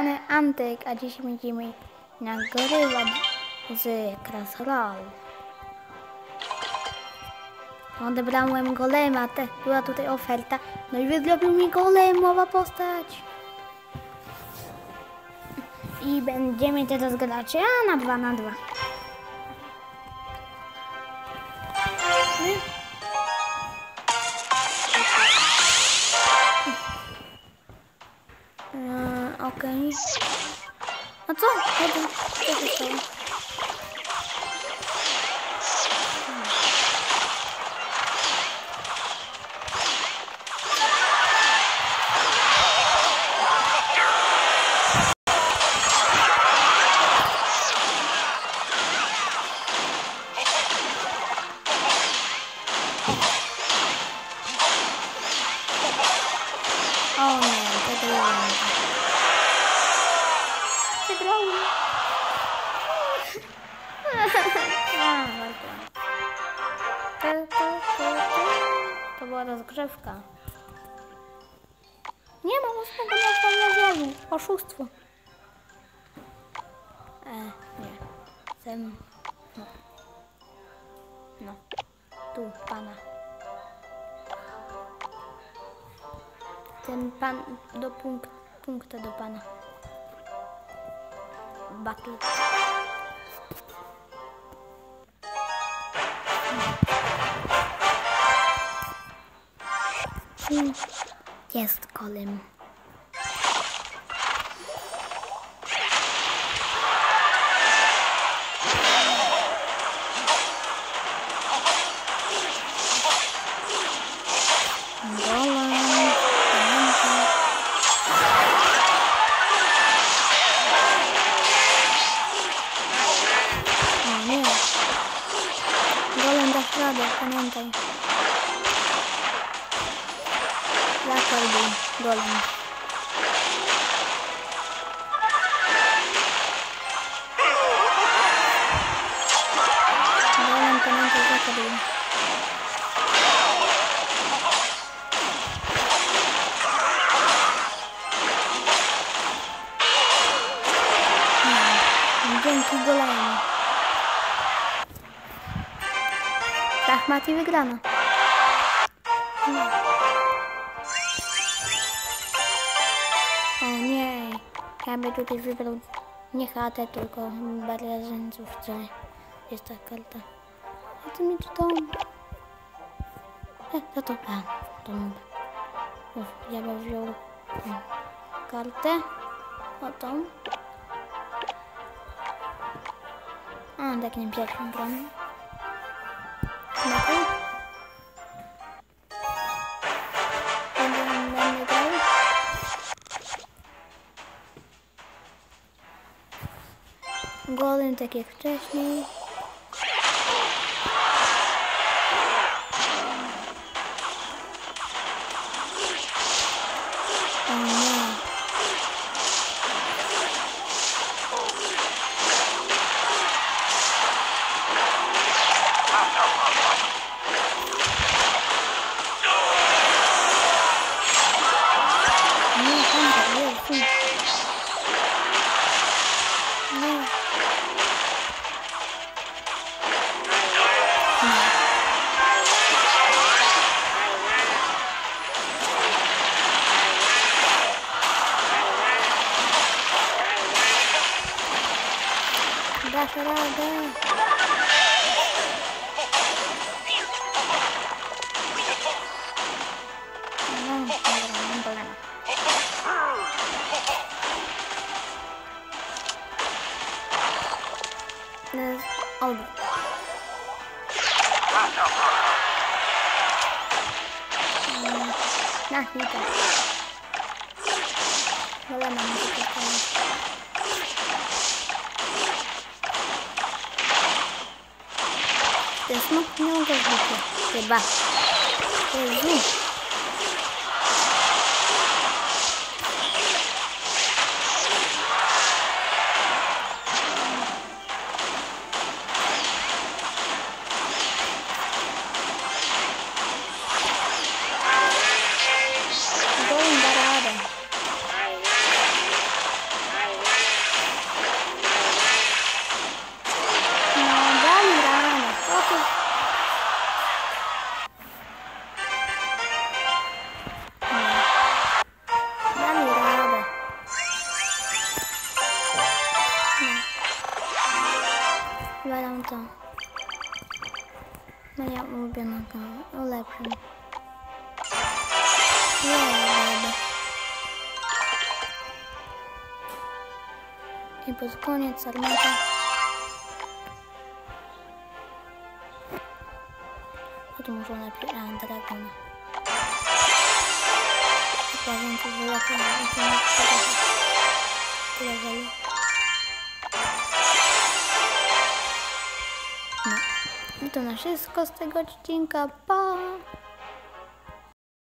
strony Antyk, a dziś będziemy nagrywać z Krasrol. Odebrałem golema, te, była tutaj oferta, no i wydrobił mi golemowa postać. I będziemy teraz grać a, na 2 na 2. Okej. A co? Chodzę. Co się stało? O Tu. To była rozgrzewka. Nie mam ósmego na wielu. Oszustwo. E, nie. Zem... No. no. Tu, pana. Ten pan do punkt, punkta do pana. Battle. Mm, Jest. Golem. Był golem. Golem, pamiętaj. Hmm. Dzięki golemu. Szachmat i wygrana. O ja bym tutaj wybrał nie chatę, tylko barierzyńców, że jest ta karta. A ty mi czy to... E, to to, to... Uf, ja bym wziął kartę, o tą. A, tak nie pierwszą broń. No to. Golem tak jak wcześniej. Get out of nah, Ten smok nie mogę zbić. Ulubiona gra. Ulepszam. Jej, I pod koniec armata. Potem muszę najpierw a, dragona. Chyba więcej wylepiej i to nie levelu. To na wszystko z tego odcinka. Pa!